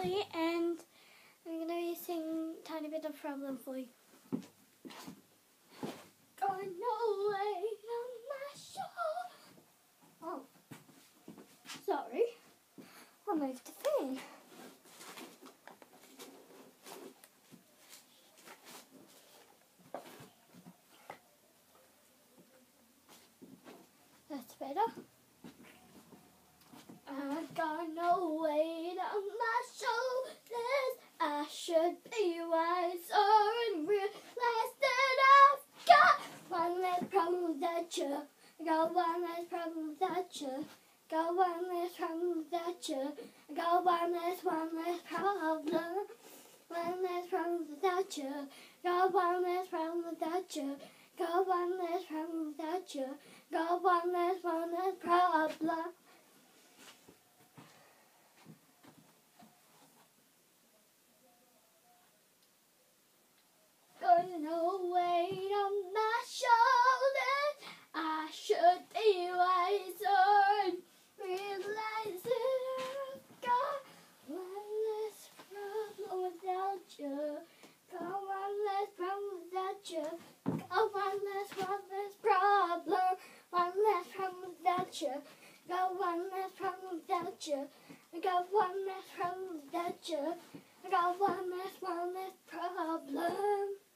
And I'm to be singing tiny bit of problem for you. Going away on my show. Oh, sorry. I moved the thing. That's better. I've got no weight on my shoulders. I should be wiser and realize that I've got one less problem without you. Got one less problem without you. Got one less problem without you. Got one less, one less problem. One less problem without you. Got one less problem without you. Got one less problem without you. Got one less, one less problem. Got no weight on my shoulders. I should be wiser and realize that I've got one less problem without you. Got one less problem without you. Got one less, one less problem. One less problem without you. Got one less problem without you. I got one less problem without you. I got one less, one less problem.